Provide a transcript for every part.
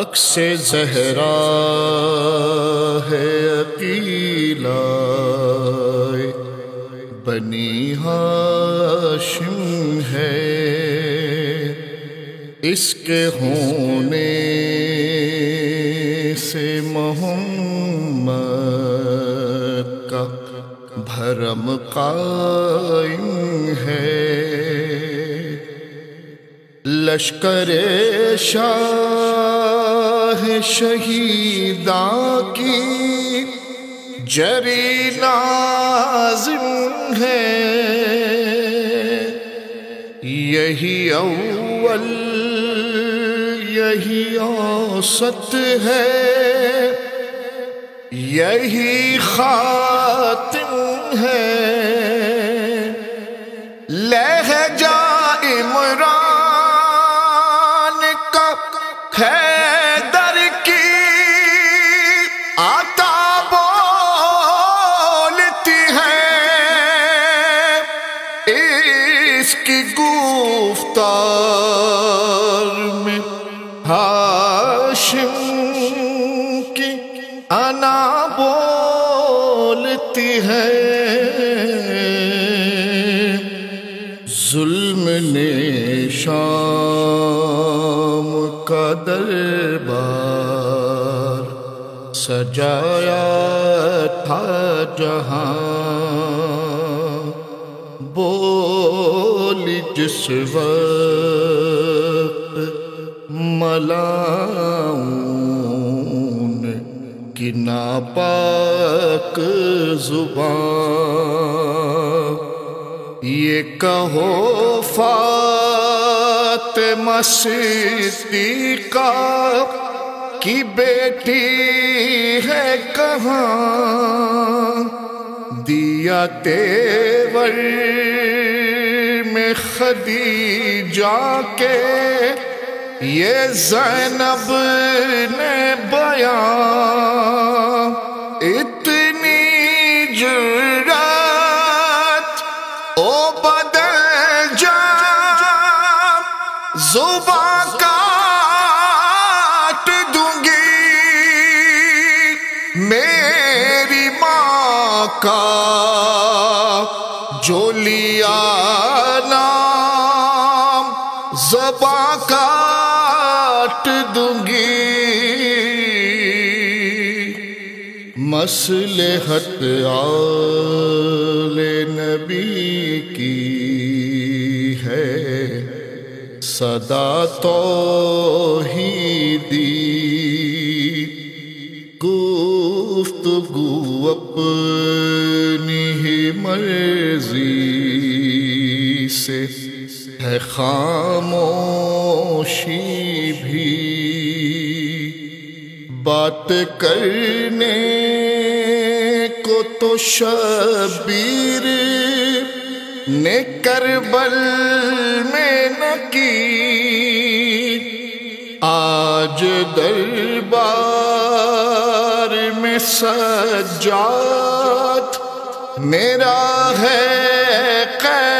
عکس زہرا ہے عقیلا بنی ہاشم ہے۔ اس کے ہونے سے محمد کا بھرم قائم ہے۔ لشکر شاہ شہیدا کی۔ جری لازم ہے۔ یہی اول یہی اوسط ہے۔ یہی خاتم بولتی ہے۔ ظلم نے شام کا دربار سجایا تھا جہاں۔ بولی جس وقت ملاؤن کی ناپاک زبان۔ یہ کہو فاطمہ صدیقہ کی بیٹی ہے کہاں؟ دیا تیور میں خدیجہ کے یہ زینب نے بیان کاٹ دوں گی مسلحت آل نبی کی ہے۔ صدا تو ہی دی گفتگو اپنی ہی مرضی سے ہے خاموشی بھی۔ بات کرنے کو تو شبیر نے کربل میں نہ کی۔ آج دربار میں سجاد میرا ہے قیدی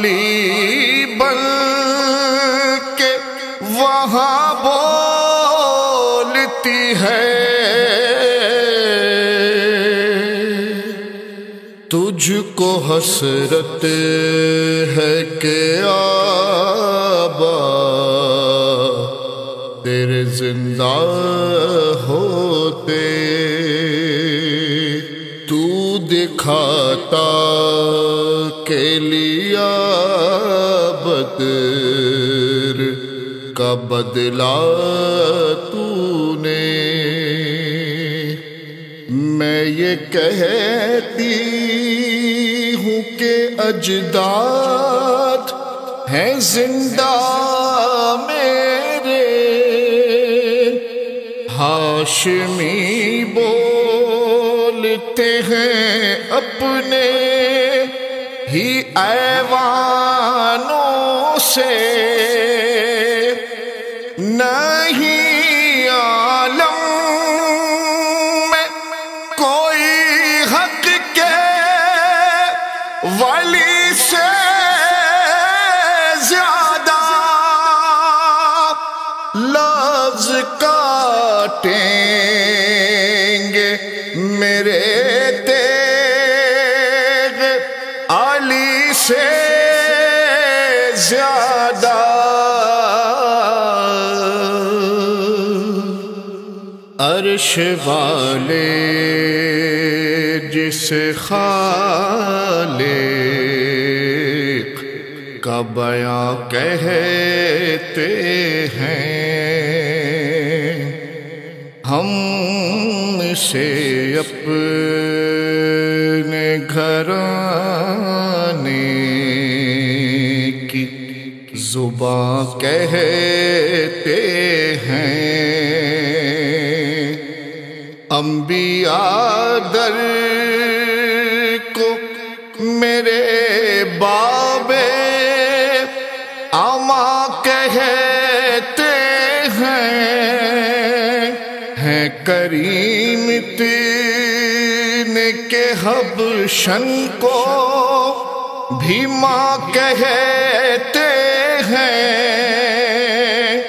علی بن کے وہاں بولتی ہے۔ تجھ کو حسرت ہے کہ آبا، تیرے زندہ ہوتے تو دکھاتا کے لیا کا بدلا تو نے میں یہ کہتی ہوں کہ اجداد ہیں زندہ میرے۔ ہاشمی بولتے ہیں اپنے ہی ایوانوں سے۔ علی سے زیادہ۔ عرش والے جس خالق کا بیاں کہتے ہیں، ہم سے اپنے گھرانے زباں کہتے ہیں، انبیاء در کو میرے بابے اما کہتے ہیں۔ ہیں کریم تین کے حبشن کو بھی ماں کہتے ہیں،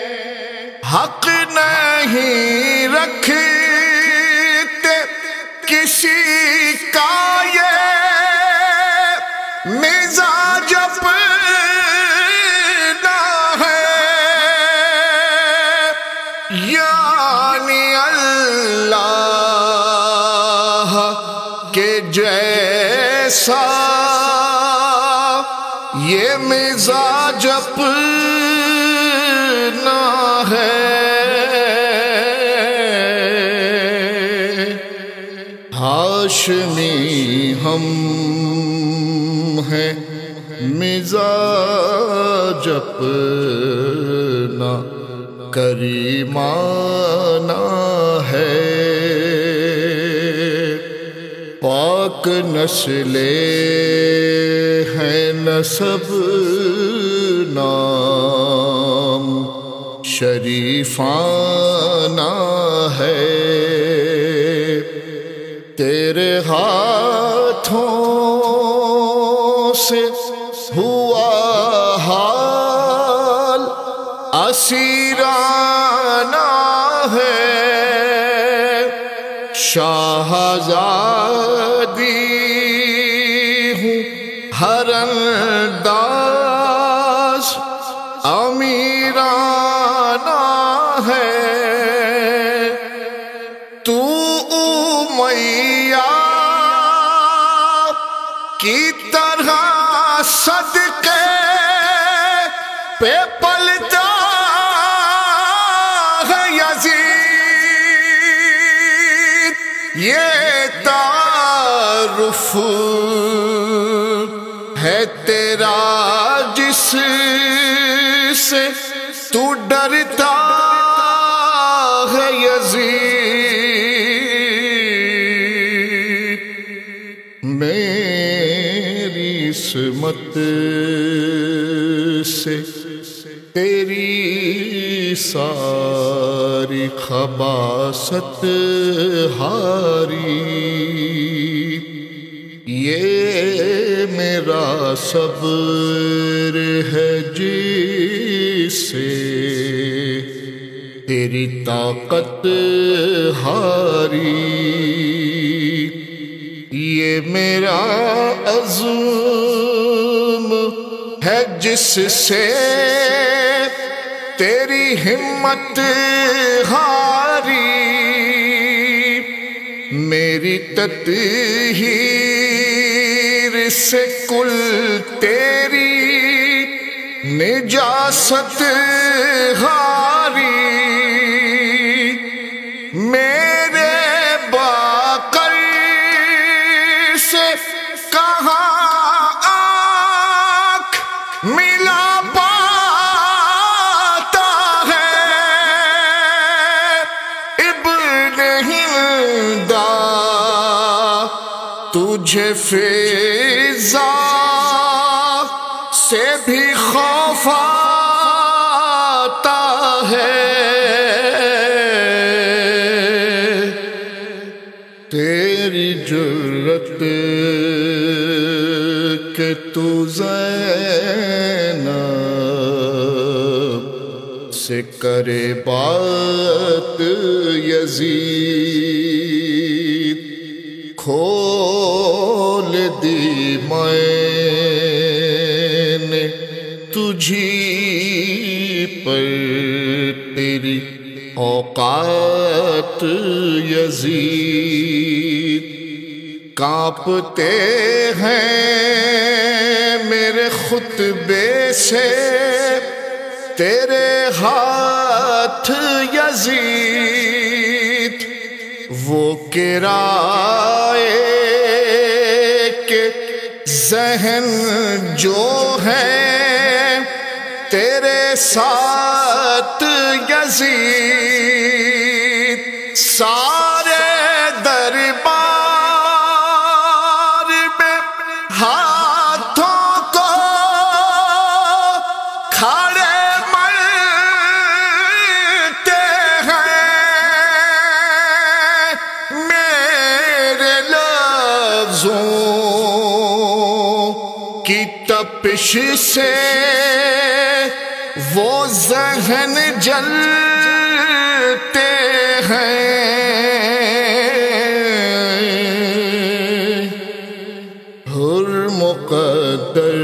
حق نہیں رکھتے کسی کا یہ مزاج اپنا ہے۔ یعنی اللہ کے جیسا یہ مزاج اپنا ہے۔ ہاشمی ہم ہیں مزاج اپنا کریمانہ ہے۔ پاک نسل ہے نسب نام شریفانہ ہے۔ تیرے ہاتھوں سے ہوا حال اسیرانہ ہے۔ شاہزادی ہوں ہر انداز امیرانہ ہے۔ تو امیہ کی طرح صدقے پہ پلتا یہ تعارف ہے تیرا جس سے تو ڈرتا ہے یزید میری اسمت سے تیری ساری خباست ہاری۔ یہ میرا صبر ہے جس سے تیری طاقت ہاری۔ یہ میرا عزم ہے جس سے تیری ہمت ہاری میری تطہیر سے کل تیری نجاست ہاری۔ مجھے فیضا سے بھی خوف آتا ہے۔ تیری جرت کہ تو زینب سے کرے بات یزید کھول اوقات یزید کانپتے ہیں میرے خطبے سے، تیرے ہاتھ یزید، وہ کرائے کے ذہن جو ہے تیرے ساتھ یزید۔ ذہن جلتے ہیں۔ ہر مقدر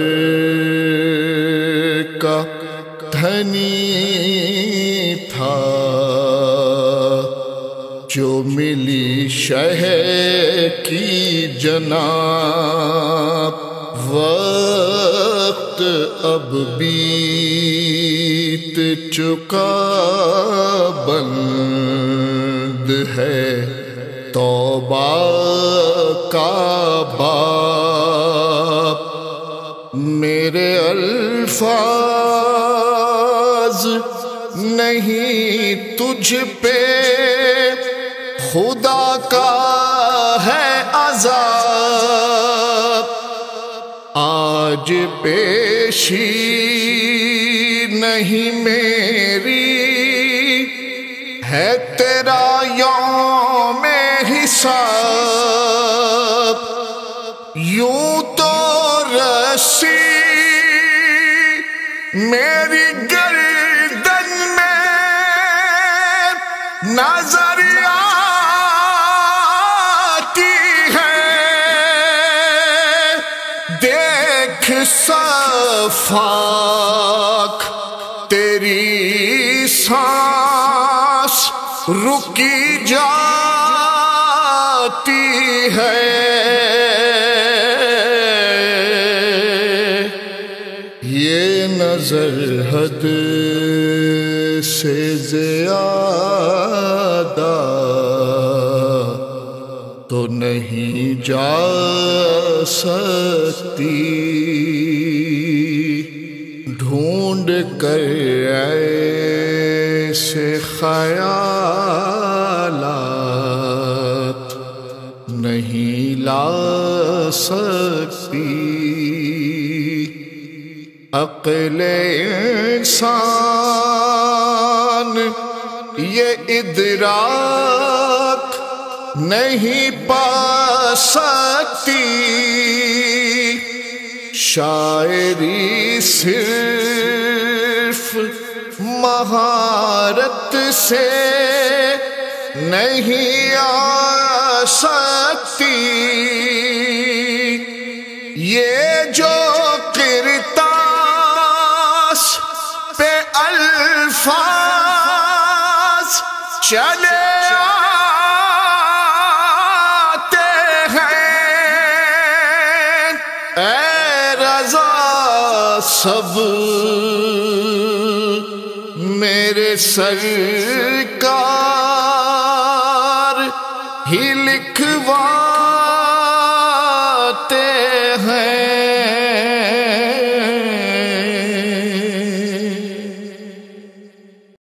کا دھنی تھا۔ جو ملی شہ کی جناب اب بیت چکا بند ہے توبہ کا باپ میرے الفاظ نہیں تجھ پہ آج پیشی نہیں میری ہے تیرا یوم حساب یوں تو رسی میری دیکھ صفاق تیری سانس رکی جاتی ہے۔ یہ نظر حد سے زیادہ جا سکتی ڈھونڈ کر ایسے خیالات نہیں لا سکتی۔ عقل انسان یہ ادراک نہیں پا سکتی۔ شاعری صرف مہارت سے نہیں آ سکتی۔ یہ جو کرتاس پہ الفاظ چلے سب میرے سرکار ہی لکھوا